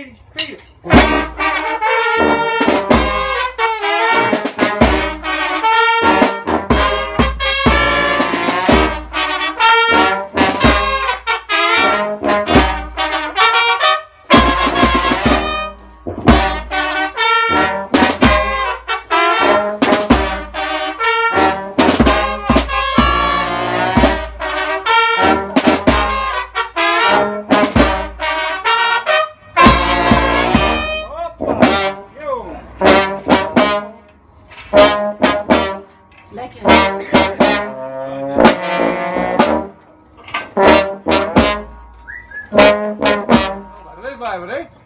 filho, filho. Lekker. Blijf blijven, hè?